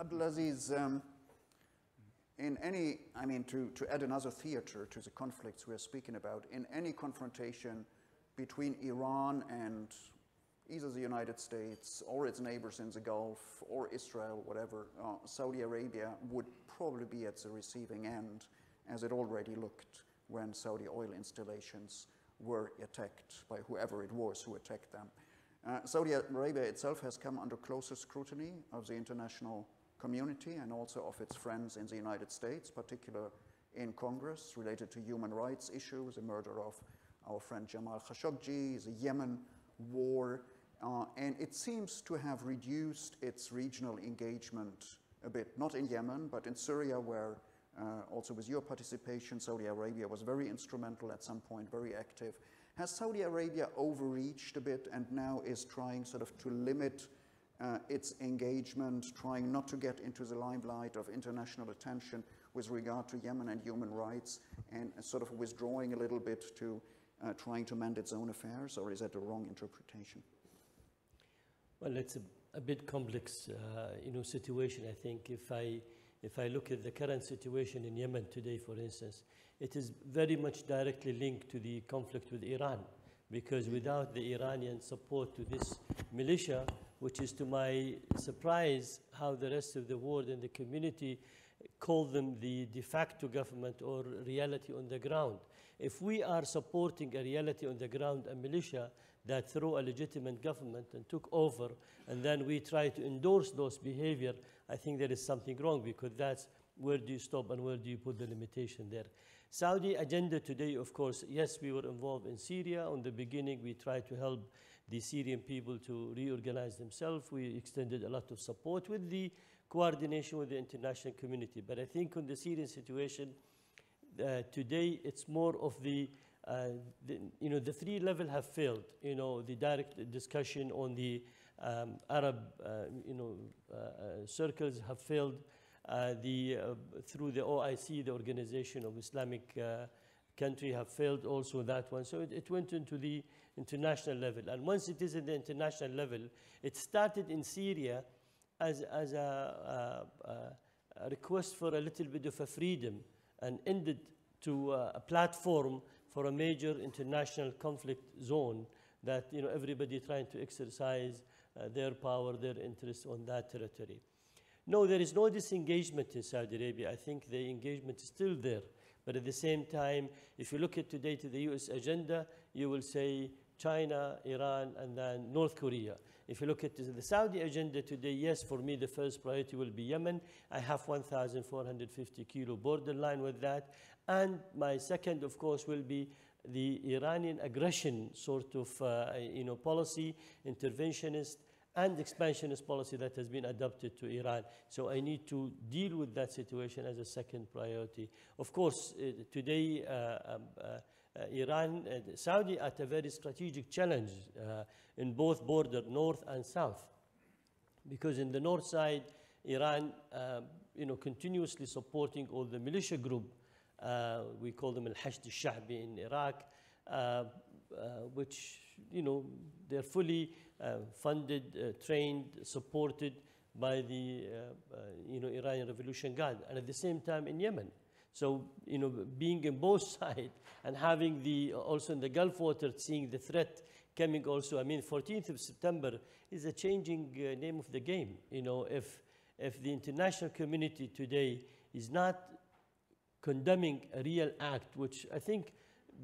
Abdulaziz, um, in any, I mean, to, to add another theater to the conflicts we're speaking about, in any confrontation between Iran and either the United States or its neighbors in the Gulf or Israel, whatever, uh, Saudi Arabia would probably be at the receiving end, as it already looked when Saudi oil installations were attacked by whoever it was who attacked them. Uh, Saudi Arabia itself has come under closer scrutiny of the international community and also of its friends in the United States, particularly in Congress, related to human rights issues, the murder of our friend Jamal Khashoggi, the Yemen war, uh, and it seems to have reduced its regional engagement a bit, not in Yemen, but in Syria, where uh, also with your participation, Saudi Arabia was very instrumental at some point, very active. Has Saudi Arabia overreached a bit and now is trying sort of to limit uh, its engagement, trying not to get into the limelight of international attention with regard to Yemen and human rights, and sort of withdrawing a little bit to uh, trying to mend its own affairs, or is that a wrong interpretation? Well, it's a, a bit complex, uh, you know, situation. I think if I if I look at the current situation in Yemen today, for instance, it is very much directly linked to the conflict with Iran, because without the Iranian support to this militia, which is to my surprise how the rest of the world and the community call them the de facto government or reality on the ground. If we are supporting a reality on the ground, a militia that threw a legitimate government and took over, and then we try to endorse those behavior, I think there is something wrong because that's where do you stop and where do you put the limitation there. Saudi agenda today, of course, yes, we were involved in Syria. On the beginning, we tried to help the Syrian people to reorganize themselves. We extended a lot of support with the coordination with the international community. But I think on the Syrian situation, uh, today it's more of the, uh, the, you know, the three level have failed. You know, the direct discussion on the um, Arab, uh, you know, uh, uh, circles have failed. Uh, the, through the OIC, the Organization of Islamic country have failed also that one. So it, it, went into the international level. And once it is at the international level, it started in Syria as, as a, a, a request for a little bit of a freedom and ended to a platform for a major international conflict zone that you know, everybody trying to exercise uh, their power, their interest on that territory. No, there is no disengagement in Saudi Arabia. I think the engagement is still there. But at the same time, if you look at today to the US agenda, you will say China, Iran, and then North Korea. If you look at the Saudi agenda today, yes, for me, the first priority will be Yemen. I have 1,450 kilo borderline with that. And my second, of course, will be the Iranian aggression sort of uh, you know, policy, interventionist, and expansionist policy that has been adopted to Iran. So I need to deal with that situation as a second priority. Of course, uh, today, uh, um, uh, uh Iran and Saudi at a very strategic challenge uh, in both border, north and south. Because in the north side, Iran, uh, you know, continuously supporting all the militia group, we call them al-Hashd al-Sha'bi in Iraq, which, you know, they're fully uh, funded, uh, trained, supported by the uh, you know, Iranian Revolution Guard, and at the same time in Yemen. So, you know, being in both sides and having the, also in the Gulf water, seeing the threat coming also, I mean, 14th of September is a changing uh, name of the game. You know, if, if the international community today is not condemning a real act, which I think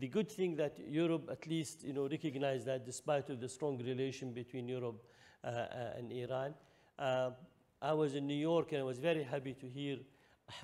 the good thing that Europe at least you know, recognized that despite of the strong relation between Europe uh, uh, and Iran. Uh, I was in New York and I was very happy to hear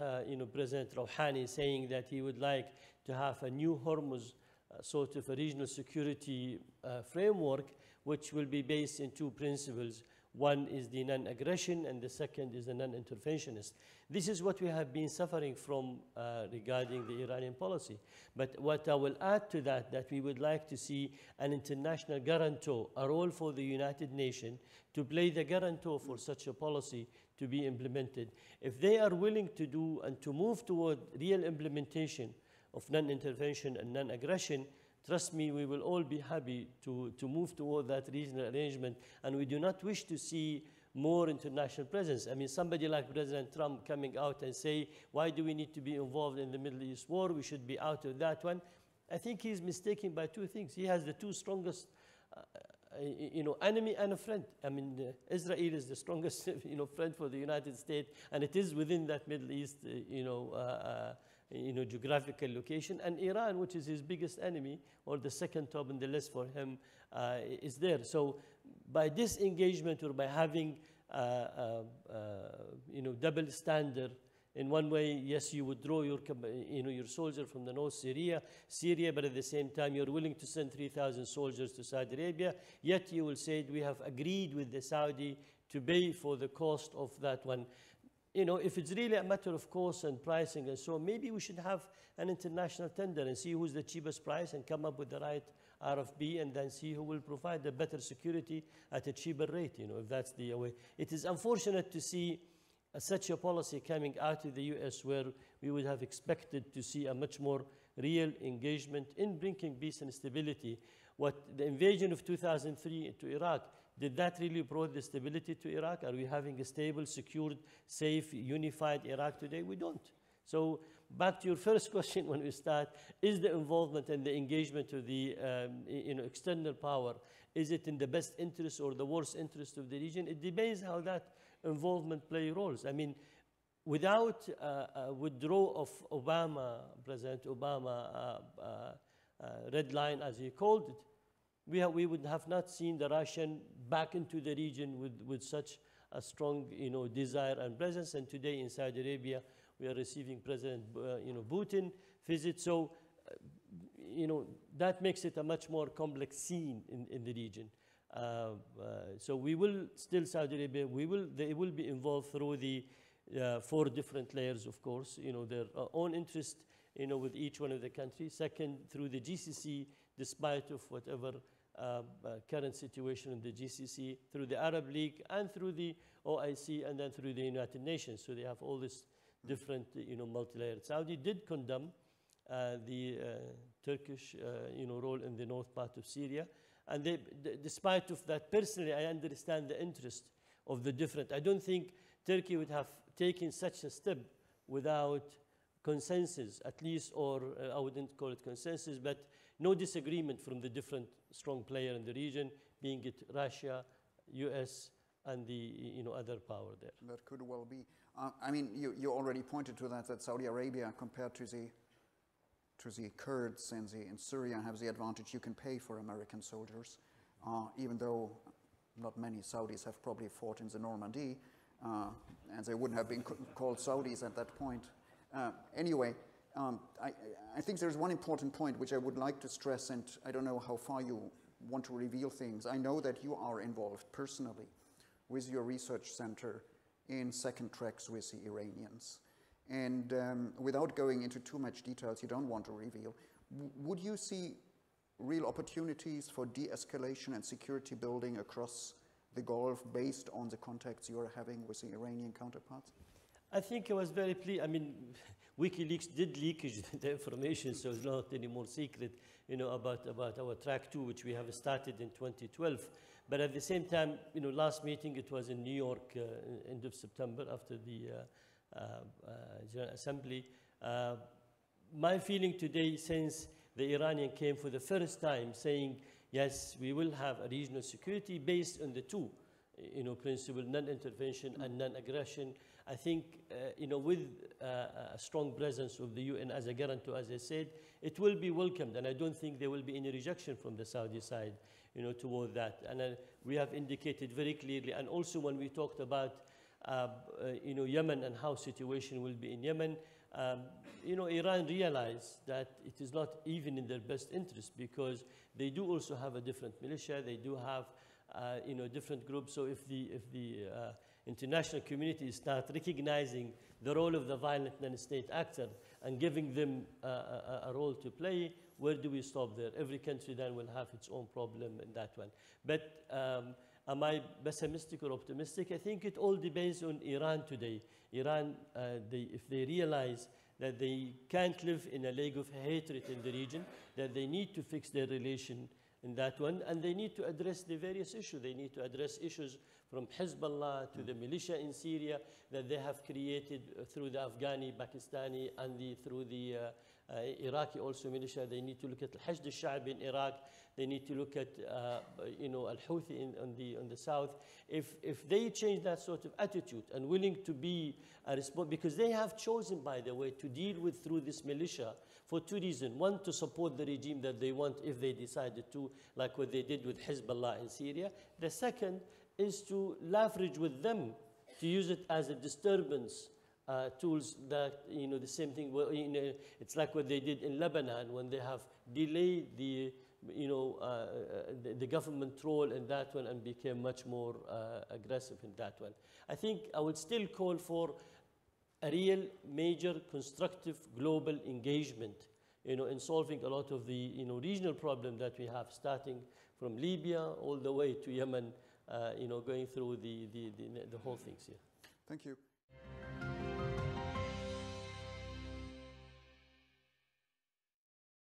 uh, you know, President Rouhani saying that he would like to have a new Hormuz uh, sort of a regional security uh, framework which will be based in two principles. One is the non-aggression and the second is the non-interventionist. This is what we have been suffering from uh, regarding the Iranian policy. But what I will add to that, that we would like to see an international guarantor, a role for the United Nations to play the guarantor for such a policy to be implemented. If they are willing to do and to move toward real implementation of non-intervention and non-aggression, Trust me, we will all be happy to, to move toward that regional arrangement, and we do not wish to see more international presence. I mean, somebody like President Trump coming out and say, why do we need to be involved in the Middle East war? We should be out of that one. I think he's mistaken by two things. He has the two strongest uh, you know, enemy and a friend. I mean, uh, Israel is the strongest, you know, friend for the United States, and it is within that Middle East, uh, you know, uh, uh, you know, geographical location. And Iran, which is his biggest enemy, or the second top in the list for him, uh, is there. So by this engagement or by having, uh, uh, uh, you know, double standard in one way, yes, you withdraw your, you know, your soldier from the North Syria, Syria, but at the same time, you're willing to send 3,000 soldiers to Saudi Arabia. Yet you will say, we have agreed with the Saudi to pay for the cost of that one. You know, if it's really a matter of cost and pricing and so maybe we should have an international tender and see who's the cheapest price and come up with the right RFP and then see who will provide the better security at a cheaper rate, you know, if that's the way. It is unfortunate to see such a policy coming out of the US where we would have expected to see a much more real engagement in bringing peace and stability. What the invasion of 2003 into Iraq, did that really bring the stability to Iraq? Are we having a stable, secured, safe, unified Iraq today? We don't. So back to your first question when we start, is the involvement and the engagement of the um, you know, external power, is it in the best interest or the worst interest of the region? It depends how that involvement play roles. I mean, without uh, a withdrawal of Obama, President Obama, uh, uh, uh, red line as he called it, we, we would have not seen the Russian back into the region with, with such a strong you know, desire and presence. And today in Saudi Arabia, we are receiving President uh, you know, Putin visit. So, uh, you know, that makes it a much more complex scene in, in the region. Uh, uh, so we will still Saudi Arabia, we will, they will be involved through the uh, four different layers, of course, you know, their own interest, you know, with each one of the countries. Second, through the GCC, despite of whatever uh, uh, Uh, uh, current situation in the GCC, through the Arab League and through the OIC and then through the United Nations. So they have all this different, uh, you know, multi-layered. Saudi did condemn uh, the Turkish, you know, role in the north part of Syria. And they, despite of that, personally, I understand the interest of the different. I don't think Turkey would have taken such a step without consensus, at least, or uh, I wouldn't call it consensus, but no disagreement from the different strong player in the region, being it Russia, US, and the you know other power there. That could well be. Uh, I mean, you, you already pointed to that that Saudi Arabia, compared to the to the Kurds in, the, in Syria have the advantage you can pay for American soldiers, uh, even though not many Saudis have probably fought in the Normandy, uh, and they wouldn't have been called Saudis at that point. Uh, anyway, um, I, I, think there's one important point which I would like to stress, and I don't know how far you want to reveal things. I know that you are involved personally with your research center in second tracks with the Iranians. And um, without going into too much details you don't want to reveal, would you see real opportunities for de-escalation and security building across the Gulf based on the contacts you're having with the Iranian counterparts? I think it was very clear. I mean, WikiLeaks did leak the information, so it's not any more secret, you know, about, about our track two, which we have started in 2012. But at the same time, you know, last meeting, it was in New York, uh, end of September, after the uh, uh, uh, General Assembly. Uh, my feeling today, since the Iranian came for the first time saying, yes, we will have a regional security based on the two, you know, principle, non-intervention and non-aggression. I think, uh, you know, with uh, a strong presence of the UN as a guarantor, as I said, it will be welcomed, and I don't think there will be any rejection from the Saudi side, you know, toward that. And uh, we have indicated very clearly, and also when we talked about uh, uh, you know, Yemen and how situation will be in Yemen, um, you know, Iran realized that it is not even in their best interest because they do also have a different militia, they do have, uh, you know, different groups. So if the, if the international community start recognizing the role of the violent non-state actor and giving them a, a, role to play, where do we stop there? Every country then will have its own problem in that one. But um, Am I pessimistic or optimistic? I think it all depends on Iran today. Iran, uh, they, if they realize that they can't live in a leg of hatred in the region, that they need to fix their relation in that one, and they need to address the various issues. They need to address issues from Hezbollah to the militia in Syria that they have created through the Afghani, Pakistani, and the, through the uh, uh, Iraqi also militia. They need to look at Al-Hashd al-Sha'b in Iraq. They need to look at, uh, you know, Al-Houthi in, on, the, on the south. If, if they change that sort of attitude and willing to be a response, because they have chosen, by the way, to deal with through this militia for two reasons. One, to support the regime that they want if they decided to, like what they did with Hezbollah in Syria. The second is to leverage with them, to use it as a disturbance uh, tools that, you know, the same thing, you know, it's like what they did in Lebanon when they have delayed the, you know, uh, the, the, government role in that one and became much more uh, aggressive in that one. I think I would still call for a real major constructive global engagement you know, in solving a lot of the you know, regional problem that we have, starting from Libya all the way to Yemen, uh, you know, going through the, the, the, the whole things here. Thank you.